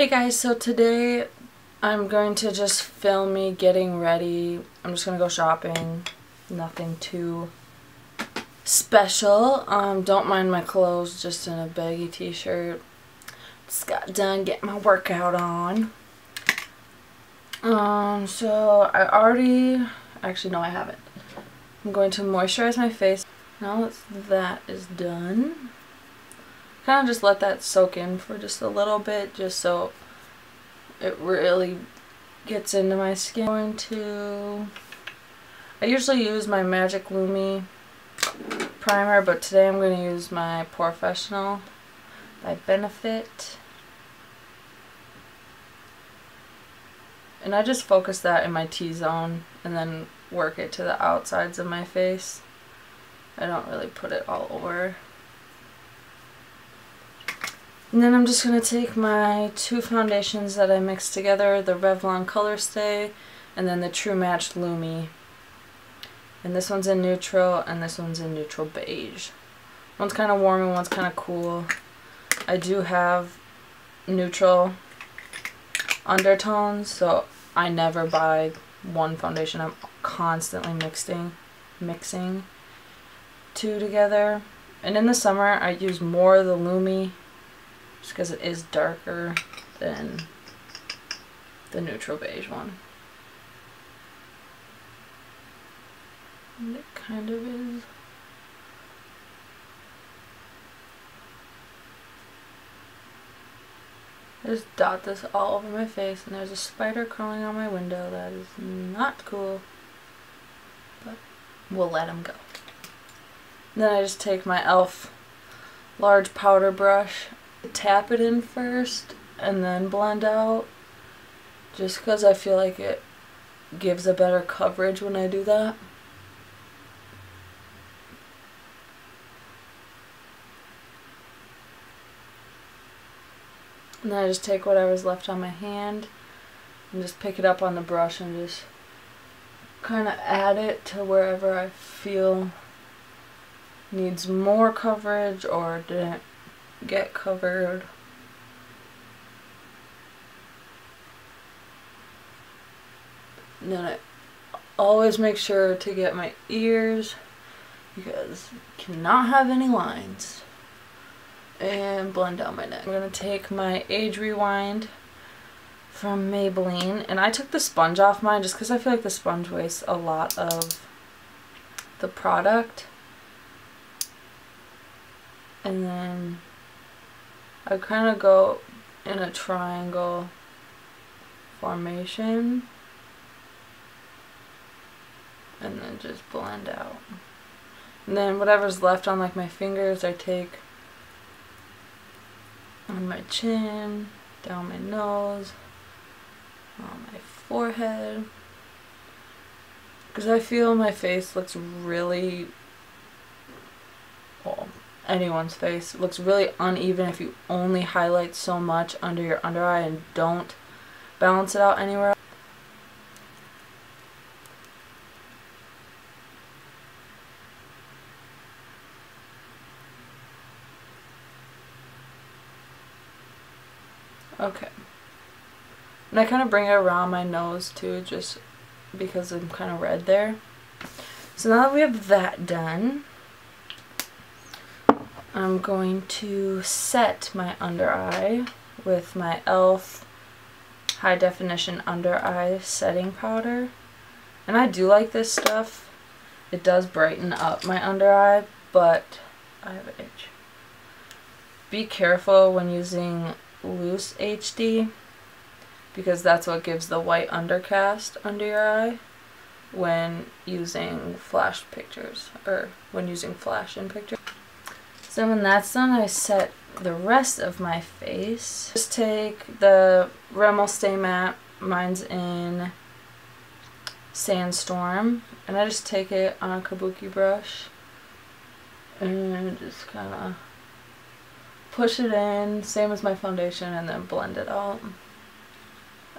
Hey guys, so today I'm going to just film me getting ready. I'm just going to go shopping. Nothing too special. Um, don't mind my clothes, just in a baggy t-shirt. Just got done getting my workout on. Um, so I already, actually no I haven't. I'm going to moisturize my face. Now that that is done, kind of just let that soak in for just a little bit just so it really gets into my skin. I'm going to, I usually use my Magic Lumi primer but today I'm going to use my POREfessional by Benefit. And I just focus that in my T-zone and then work it to the outsides of my face. I don't really put it all over. And then I'm just going to take my two foundations that I mixed together, the Revlon Color Stay and then the True Match Lumi. And this one's in neutral and this one's in neutral beige. One's kind of warm and one's kind of cool. I do have neutral undertones, so I never buy one foundation. I'm constantly mixing, mixing two together. And in the summer, I use more of the Lumi just because it is darker than the neutral beige one. And it kind of is. I just dot this all over my face and there's a spider crawling on my window. That is not cool. But we'll let him go. Then I just take my e.l.f. large powder brush tap it in first and then blend out just because I feel like it gives a better coverage when I do that. And then I just take whatever's left on my hand and just pick it up on the brush and just kind of add it to wherever I feel needs more coverage or didn't get covered. And then I always make sure to get my ears because I cannot have any lines. And blend down my neck. I'm going to take my Age Rewind from Maybelline. And I took the sponge off mine just because I feel like the sponge wastes a lot of the product. And then I kind of go in a triangle formation and then just blend out. And then whatever's left on like my fingers I take on my chin, down my nose, on my forehead. Because I feel my face looks really, anyone's face. It looks really uneven if you only highlight so much under your under eye and don't balance it out anywhere. Okay. And I kind of bring it around my nose too, just because I'm kind of red there. So now that we have that done, I'm going to set my under eye with my e.l.f. High Definition Under Eye Setting Powder. And I do like this stuff. It does brighten up my under eye, but I have an itch. Be careful when using loose HD because that's what gives the white undercast under your eye when using flash pictures or when using flash in pictures. So when that's done, I set the rest of my face. Just take the Rimmel Stay Matte, mine's in Sandstorm, and I just take it on a kabuki brush and just kind of push it in, same as my foundation, and then blend it out.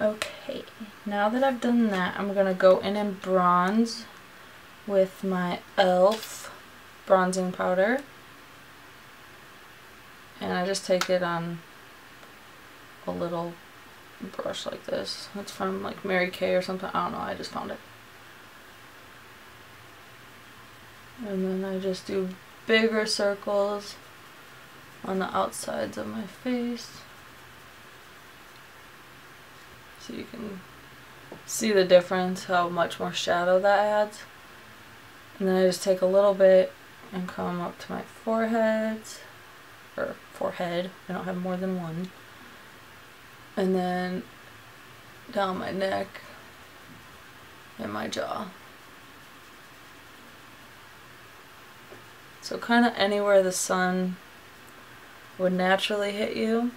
Okay, now that I've done that, I'm going to go in and bronze with my e.l.f. bronzing powder and I just take it on a little brush like this. It's from like Mary Kay or something. I don't know. I just found it. And then I just do bigger circles on the outsides of my face. So you can see the difference, how much more shadow that adds. And then I just take a little bit and come up to my forehead, or forehead, I don't have more than one. And then down my neck and my jaw. So kind of anywhere the sun would naturally hit you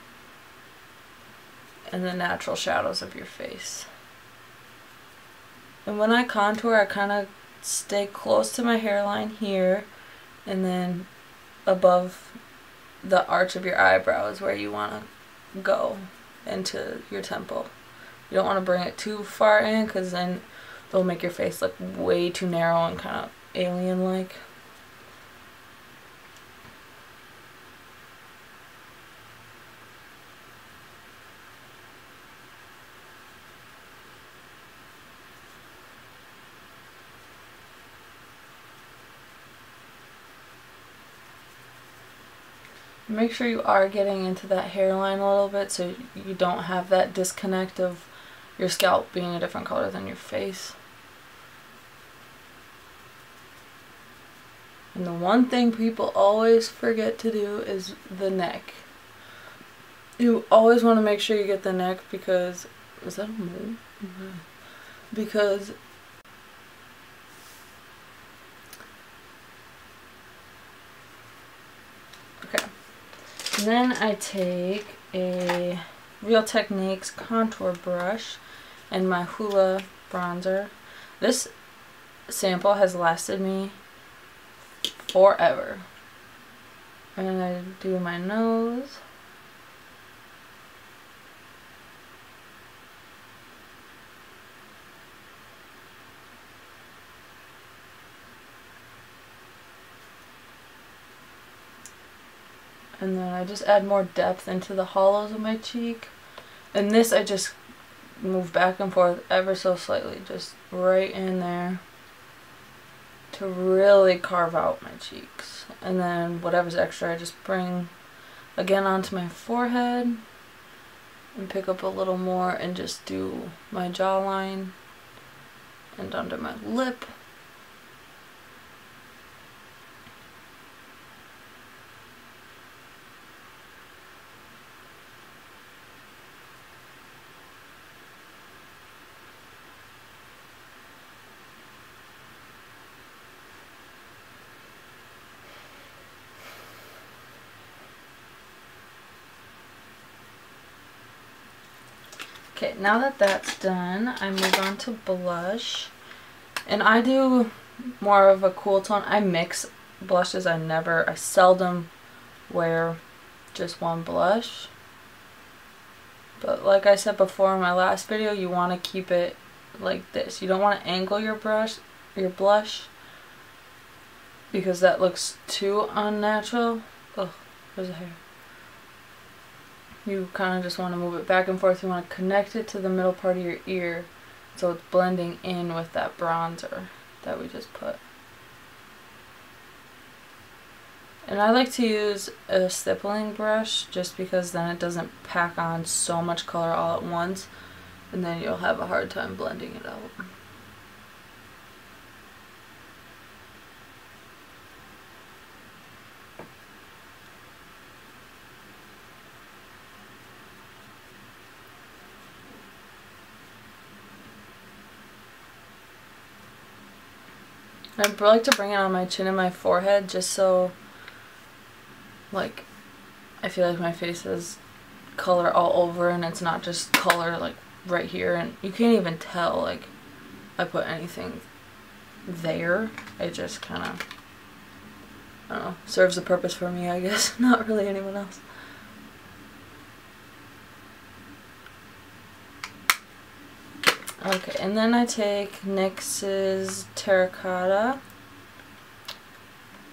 and the natural shadows of your face. And when I contour, I kind of stay close to my hairline here and then above the arch of your eyebrows where you want to go into your temple. You don't want to bring it too far in because then it'll make your face look way too narrow and kind of alien-like. Make sure you are getting into that hairline a little bit so you don't have that disconnect of your scalp being a different color than your face. And the one thing people always forget to do is the neck. You always want to make sure you get the neck because, is that a mole? Mm -hmm. Because And then I take a Real Techniques contour brush and my Hoola bronzer. This sample has lasted me forever. And I do my nose. And then I just add more depth into the hollows of my cheek. And this I just move back and forth ever so slightly just right in there to really carve out my cheeks. And then whatever's extra I just bring again onto my forehead and pick up a little more and just do my jawline and under my lip Okay, now that that's done, I move on to blush. And I do more of a cool tone. I mix blushes. I never, I seldom wear just one blush. But like I said before in my last video, you want to keep it like this. You don't want to angle your brush, your blush, because that looks too unnatural. Oh, there's a hair you kind of just want to move it back and forth. You want to connect it to the middle part of your ear so it's blending in with that bronzer that we just put. And I like to use a stippling brush just because then it doesn't pack on so much color all at once and then you'll have a hard time blending it out. I like to bring it on my chin and my forehead just so, like, I feel like my face is color all over and it's not just color, like, right here. And you can't even tell, like, I put anything there. It just kind of, I don't know, serves a purpose for me, I guess. not really anyone else. Okay, and then I take NYX's Terracotta.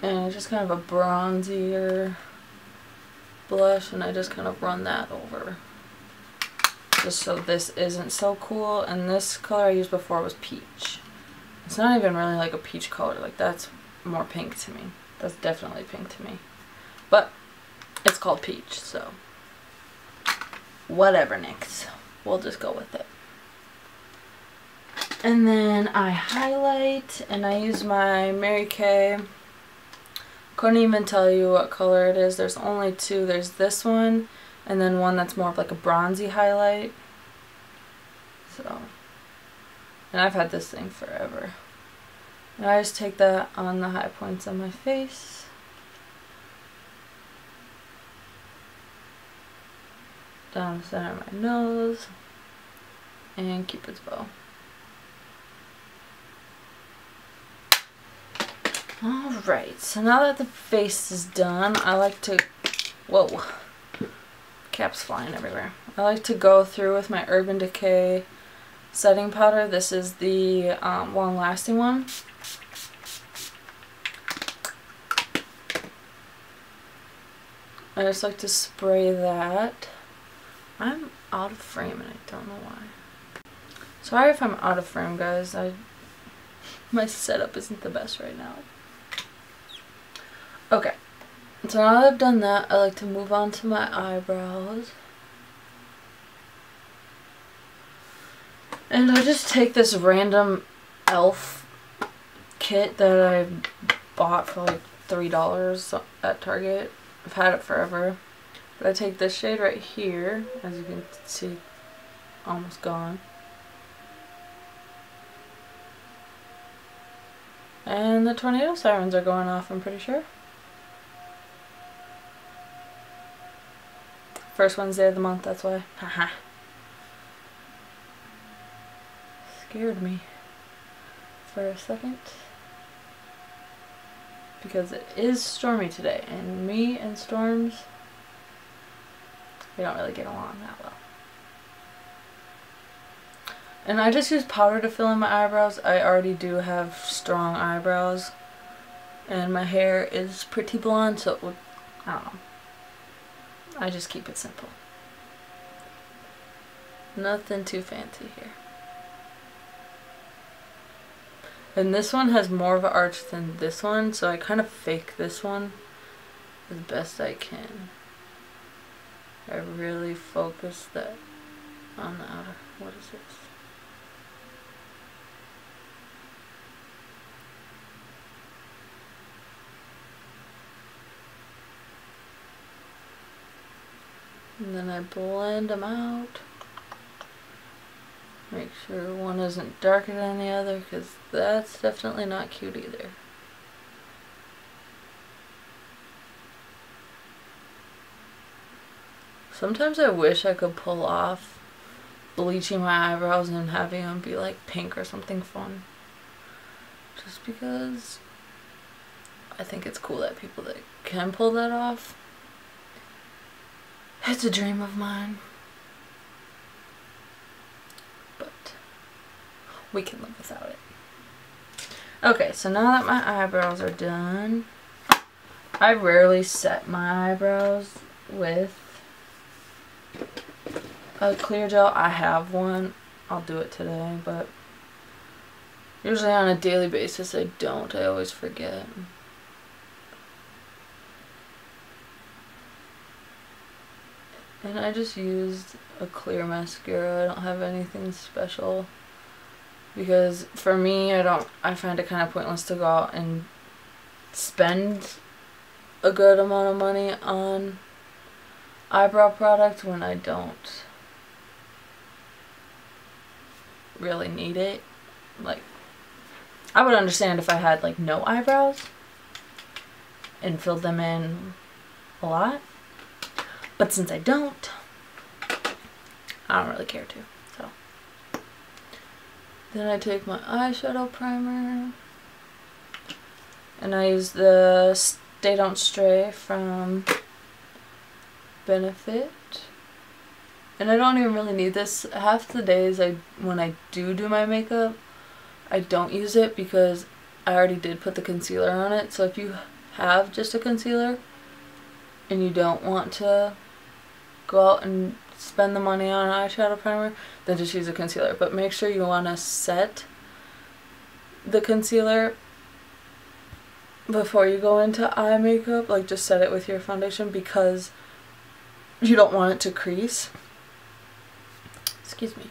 And it's just kind of a bronzier blush, and I just kind of run that over. just so this isn't so cool. And this color I used before was peach. It's not even really like a peach color. Like that's more pink to me. That's definitely pink to me. But it's called peach, so whatever, Nyx. We'll just go with it. And then I highlight and I use my Mary Kay. Couldn't even tell you what color it is. There's only two. There's this one and then one that's more of like a bronzy highlight. So, and I've had this thing forever. And I just take that on the high points of my face. Down the center of my nose. And cupid's bow. Alright, so now that the face is done, I like to... Whoa. Caps flying everywhere. I like to go through with my Urban Decay setting powder. This is the um, long lasting one. I just like to spray that. I'm out of frame and I don't know why. Sorry if I'm out of frame guys. I My setup isn't the best right now. Okay. So now that I've done that, I like to move on to my eyebrows. And I just take this random e.l.f. kit that I bought for like $3 at Target. I've had it forever. But I take this shade right here, as you can see, almost gone. And the tornado sirens are going off, I'm pretty sure. First Wednesday of the month, that's why. Haha. Scared me for a second. Because it is stormy today, and me and storms, we don't really get along that well. And I just use powder to fill in my eyebrows. I already do have strong eyebrows. And my hair is pretty blonde, so it would, I don't know. I just keep it simple. Nothing too fancy here. And this one has more of an arch than this one, so I kind of fake this one as best I can. I really focus that on the outer. What is this? And then I blend them out. Make sure one isn't darker than the other because that's definitely not cute either. Sometimes I wish I could pull off bleaching my eyebrows and having them be like pink or something fun. Just because I think it's cool that people that can pull that off it's a dream of mine. But we can live without it. Okay, so now that my eyebrows are done, I rarely set my eyebrows with a clear gel. I have one. I'll do it today, but usually on a daily basis I don't. I always forget. And I just used a clear mascara. I don't have anything special. Because for me, I don't, I find it kind of pointless to go out and spend a good amount of money on eyebrow product when I don't really need it. Like, I would understand if I had like no eyebrows and filled them in a lot. But since I don't, I don't really care to. So then I take my eyeshadow primer and I use the Stay Don't Stray from Benefit. And I don't even really need this. Half the days I when I do do my makeup, I don't use it because I already did put the concealer on it. So if you have just a concealer and you don't want to go out and spend the money on an eyeshadow primer, then just use a concealer. But make sure you want to set the concealer before you go into eye makeup. Like just set it with your foundation because you don't want it to crease. Excuse me.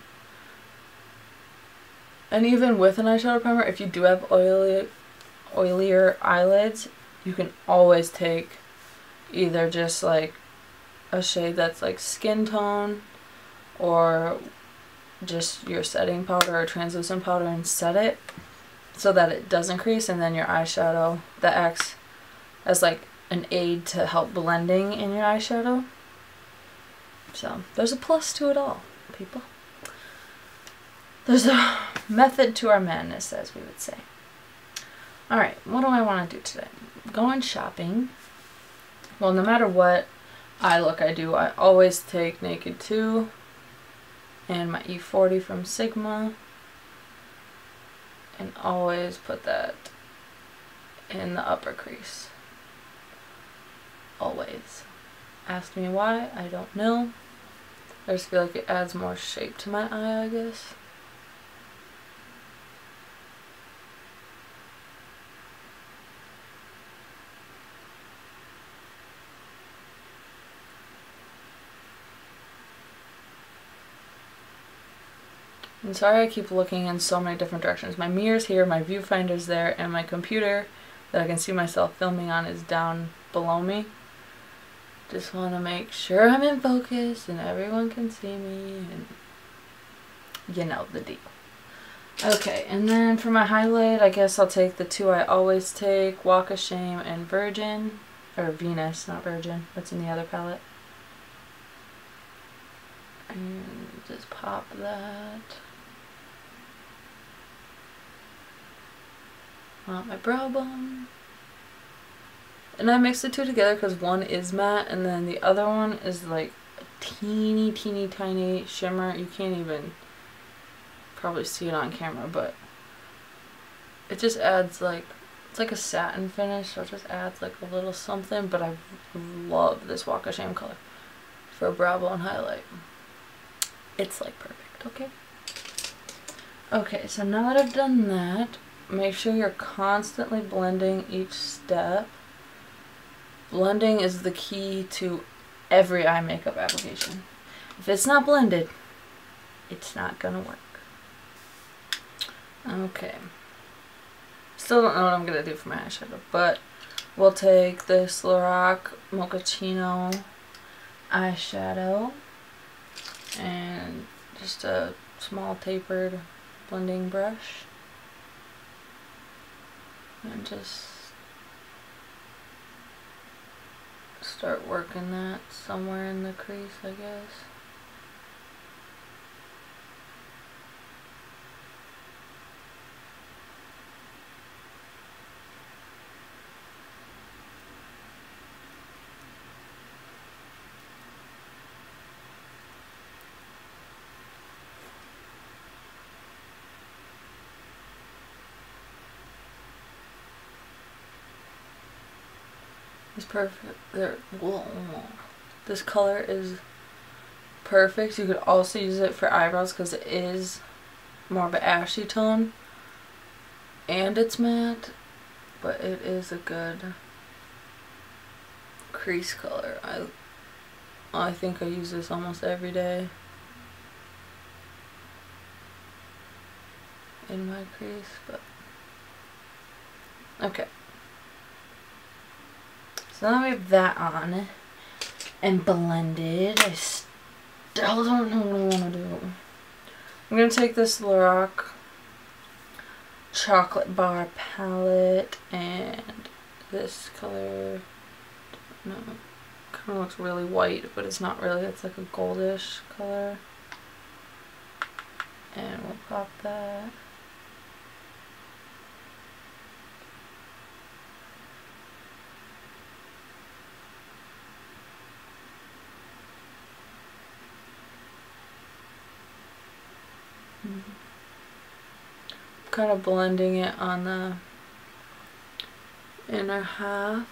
And even with an eyeshadow primer, if you do have oily, oilier eyelids, you can always take either just like a shade that's like skin tone or just your setting powder or translucent powder and set it so that it doesn't crease and then your eyeshadow that acts as like an aid to help blending in your eyeshadow. So there's a plus to it all, people. There's a method to our madness, as we would say. Alright, what do I want to do today? Going shopping. Well, no matter what eye look I do, I always take Naked 2 and my E40 from Sigma and always put that in the upper crease. Always. Ask me why, I don't know. I just feel like it adds more shape to my eye, I guess. I'm sorry I keep looking in so many different directions. My mirror's here, my viewfinder's there, and my computer that I can see myself filming on is down below me. Just want to make sure I'm in focus and everyone can see me and you know the deal. Okay, and then for my highlight, I guess I'll take the two I always take, Walk of Shame and Virgin. Or Venus, not Virgin. What's in the other palette? And just pop that. On my brow bone. And I mix the two together because one is matte and then the other one is like a teeny, teeny, tiny shimmer. You can't even probably see it on camera, but it just adds like, it's like a satin finish, so it just adds like a little something, but I love this Walk of Shame color for a brow bone highlight. It's like perfect, okay? Okay, so now that I've done that, make sure you're constantly blending each step. Blending is the key to every eye makeup application. If it's not blended, it's not gonna work. Okay. Still don't know what I'm gonna do for my eyeshadow, but we'll take this Lorac Mochaccino eyeshadow and just a small tapered blending brush and just start working that somewhere in the crease I guess is perfect. There, this color is perfect. You could also use it for eyebrows because it is more of an ashy tone. And it's matte, but it is a good crease color. I I think I use this almost every day in my crease, but okay. So now we have that on and blended. I still don't know what I want to do. I'm going to take this Lorac chocolate bar palette and this color, no, kind of looks really white, but it's not really. It's like a goldish color. And we'll pop that. Kind of blending it on the inner half.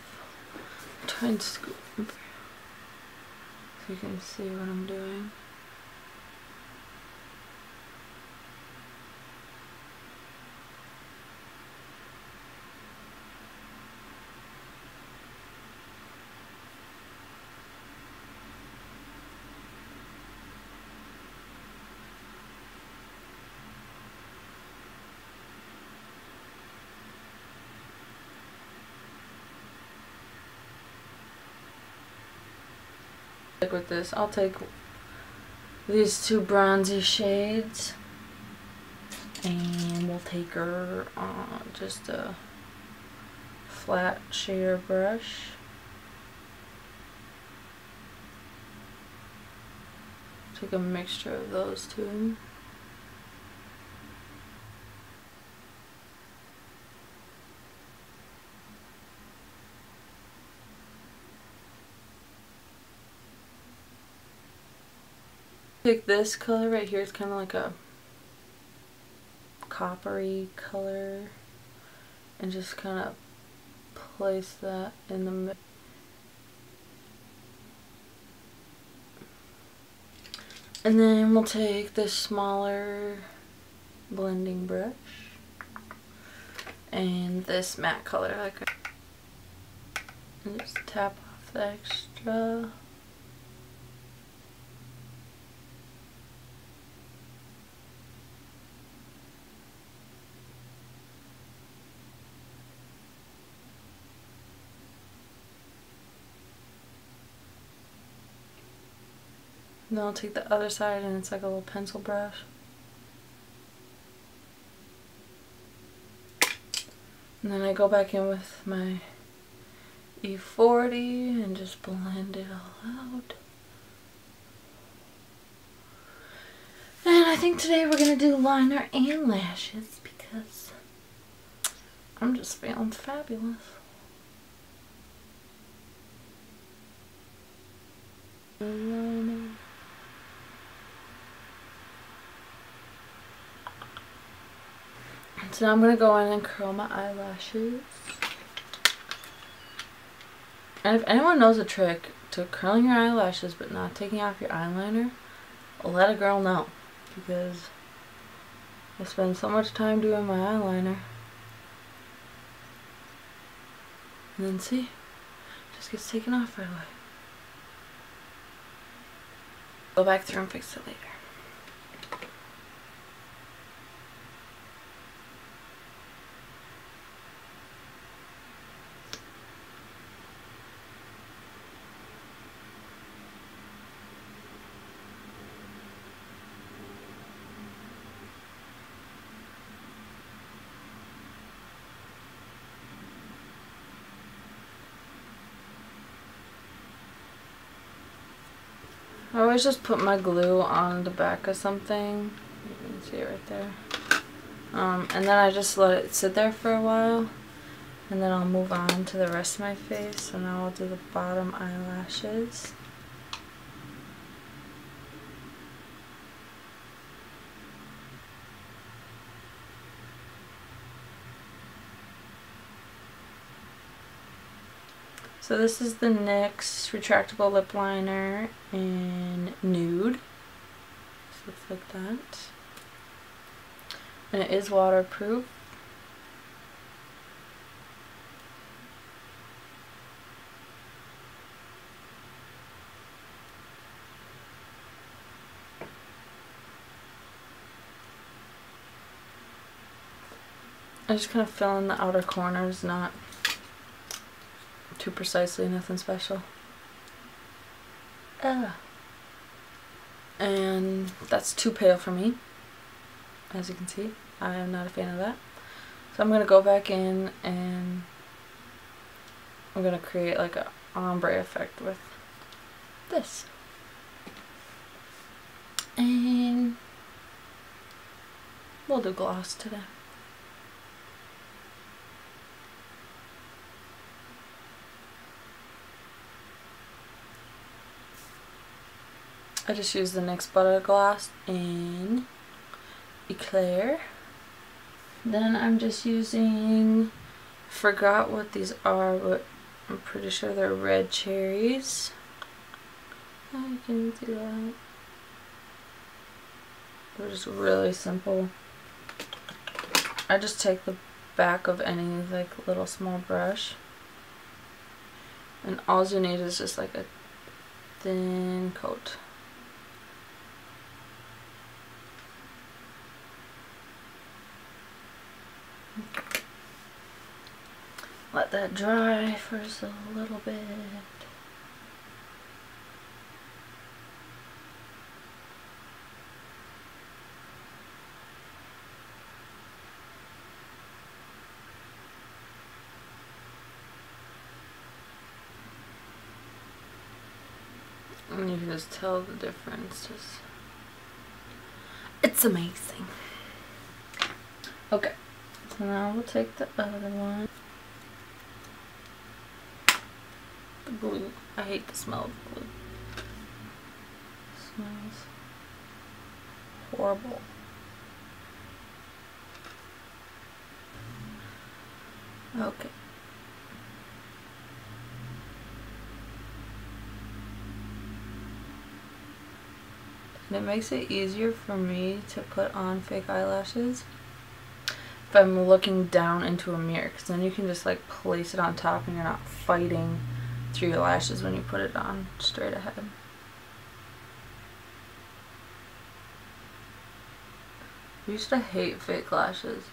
Try and scoop so you can see what I'm doing. Like with this, I'll take these two bronzy shades and we'll take her on just a flat sheer brush. Take a mixture of those two. Take this color right here, it's kind of like a coppery color and just kind of place that in the middle. And then we'll take this smaller blending brush and this matte color like and just tap off the extra then I'll take the other side and it's like a little pencil brush. And then I go back in with my E40 and just blend it all out. And I think today we're going to do liner and lashes because I'm just feeling fabulous. So now I'm going to go in and curl my eyelashes. And if anyone knows a trick to curling your eyelashes but not taking off your eyeliner, let a girl know. Because I spend so much time doing my eyeliner. And then see, just gets taken off right away. Go back through and fix it later. I always just put my glue on the back of something. You can see it right there. Um, and then I just let it sit there for a while. And then I'll move on to the rest of my face. So now I'll do the bottom eyelashes. So this is the NYX retractable lip liner in nude. So looks like that. And it is waterproof. I just kind of fill in the outer corners, not too precisely, nothing special. Ah. And that's too pale for me, as you can see. I am not a fan of that. So I'm going to go back in and I'm going to create like a ombre effect with this. And we'll do gloss today. I just used the NYX Butter Gloss in Eclair. Then I'm just using, forgot what these are, but I'm pretty sure they're red cherries. I can do that. They're just really simple. I just take the back of any like little small brush and all you need is just like a thin coat. let that dry for just a little bit. And you can just tell the difference. Just, it's amazing. Okay, so now we'll take the other one. The glue. I hate the smell of glue. It smells horrible. Okay. And it makes it easier for me to put on fake eyelashes if I'm looking down into a mirror because then you can just like place it on top and you're not fighting through your lashes when you put it on straight ahead. I used to hate fake lashes.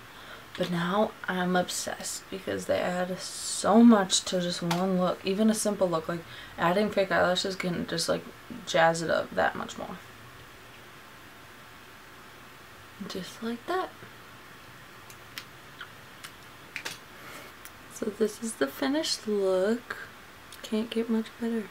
But now I'm obsessed because they add so much to just one look. Even a simple look. Like adding fake eyelashes can just like jazz it up that much more. Just like that. So this is the finished look. Can't get much better.